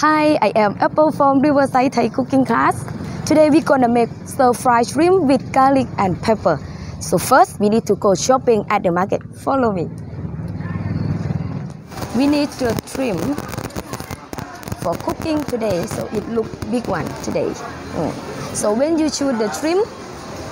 Hi, I am Apple from Riverside Thai cooking class. Today we're gonna make stir fry shrimp with garlic and pepper. So first we need to go shopping at the market. Follow me. We need to trim for cooking today so it look big one today. Mm. So when you choose the trim,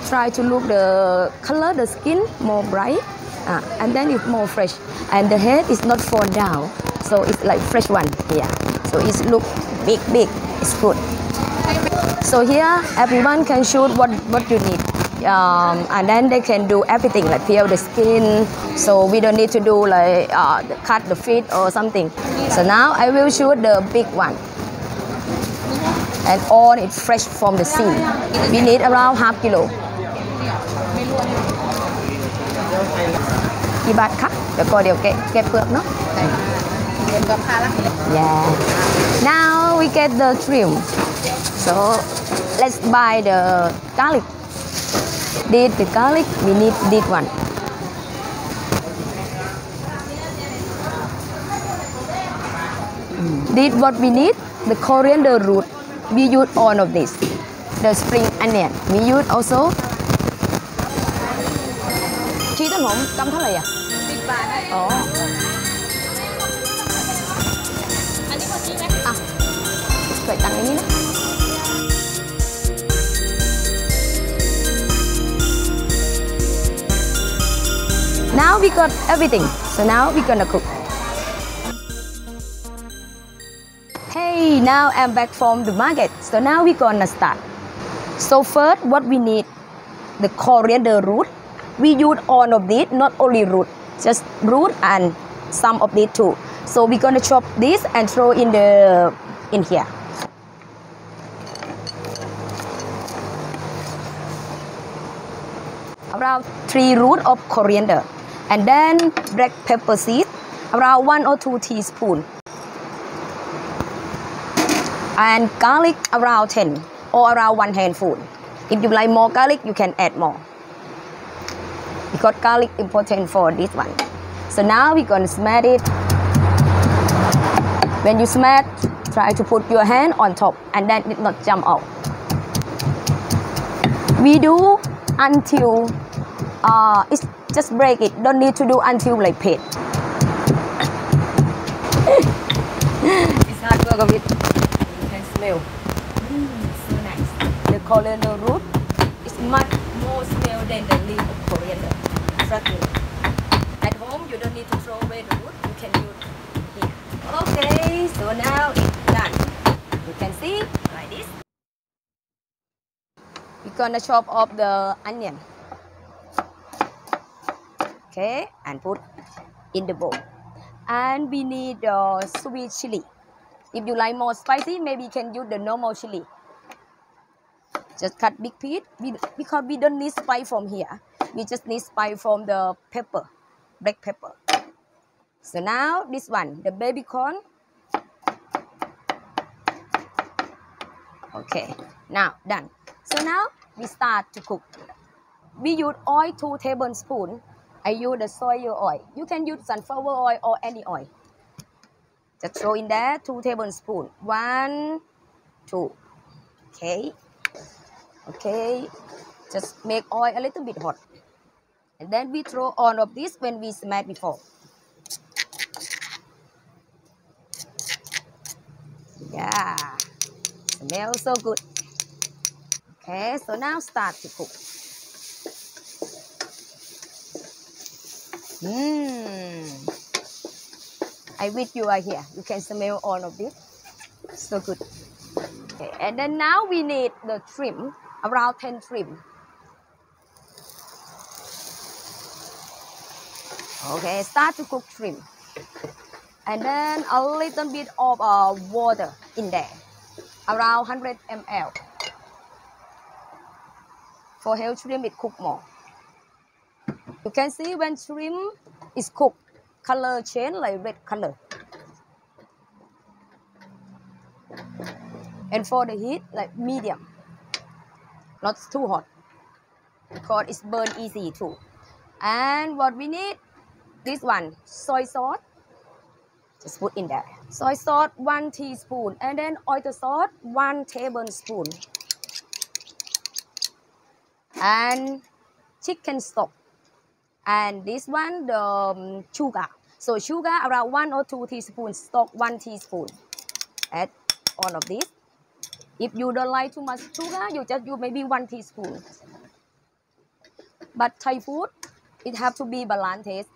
try to look the color the skin more bright uh, and then it's more fresh and the head is not fall down so it's like fresh one here so it's look big big it's good so here everyone can shoot what what you need um, and then they can do everything like peel the skin so we don't need to do like uh, cut the feet or something so now I will shoot the big one and all it fresh from the sea we need around half kilo กี่บาทคะเดี๋ยวก็เดี๋ยวแกะแกะเปลือกเนาะ yeah. Now we get the trim. So let's buy the garlic. Did the garlic, we need this one. Mm. Deep what we need, the coriander root. We use all of this. The spring onion. We use also. Chị thân hồn, cầm thắt. Oh. buat tangan. Now we got everything. So now we're gonna cook. Hey, now I'm back from the market. So now we're gonna start. So first, what we need, the coriander root. We use all of this, not only root, just root and some of this too. So we're gonna chop this and throw in the in here. Around three root of coriander, and then black pepper seed, around one or two teaspoon, and garlic around ten or around one handful. If you like more garlic, you can add more because garlic important for this one. So now we're gonna smash it. When you smash, try to put your hand on top and then it not jump out. We do until uh, it's just break it. Don't need to do until like paid. it's hard work of it. You can smell. Mm, so nice. The coriander root is much more smell than the leaf of coriander. Me. At home, you don't need to throw away the root. You can use here. Okay, so now it's done. You can see like this. We're gonna chop off the onion. Okay, and put in the bowl. And we need uh, sweet chili. If you like more spicy, maybe you can use the normal chili. Just cut big piece because we don't need spice from here. We just need spice from the pepper, black pepper. So now this one, the baby corn. Okay, now done. So now we start to cook. We use oil two tablespoons. I use the soy oil. You can use sunflower oil or any oil. Just throw in there two tablespoons. One, two. Okay. Okay. Just make oil a little bit hot. And then we throw all of this when we smash before. Yeah, smells so good. Okay, so now start to cook. Mmm. I wish you are here. You can smell all of this. So good. Okay, and then now we need the trim, around 10 trim. Okay, start to cook shrimp. And then a little bit of uh, water in there, around 100 ml. For health shrimp, it cook more. You can see when shrimp is cooked, color change like red color. And for the heat, like medium, not too hot, because it's burn easy too. And what we need, this one, soy sauce, just put in there. soy sauce 1 teaspoon and then oyster sauce 1 tablespoon and chicken stock and this one the um, sugar. So sugar around 1 or 2 teaspoons. Stock 1 teaspoon. Add all of this. If you don't like too much sugar you just use maybe 1 teaspoon. But Thai food it have to be balanced. Taste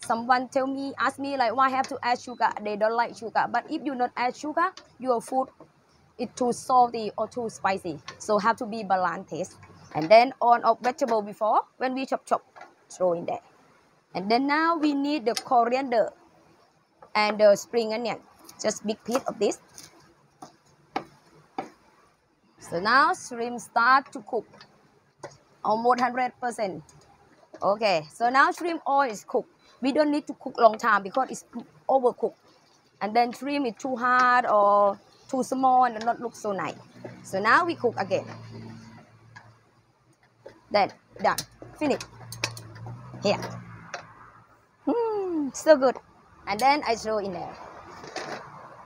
someone tell me ask me like why I have to add sugar? They don't like sugar. But if you not add sugar your food it too salty or too spicy. So have to be balanced. Taste and then on of vegetable before when we chop chop throw in there and then now we need the coriander and the spring onion. Just big piece of this. So now shrimp start to cook. Almost 100% okay so now shrimp oil is cooked. We don't need to cook long time because it's overcooked. And then shrimp is too hard or too small and not look so nice. So now we cook again. Then done. Finish here hmm so good. And then I throw in there.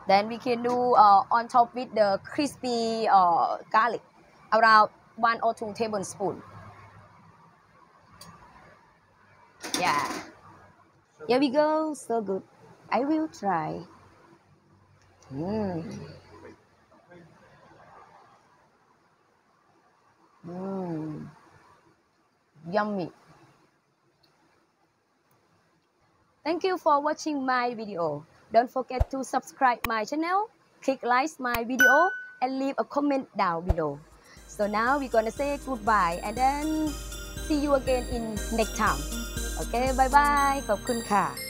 Then we can do uh, on top with the crispy uh, garlic around one or two tablespoon. Yeah. Here we go. So good. I will try. Mm. Mm. yummy Thank you for watching my video. Don't forget to subscribe my channel, click like my video and leave a comment down below. So now we're gonna say goodbye and then see you again in next time. Okay, bye bye. ขอบคุณค่ะ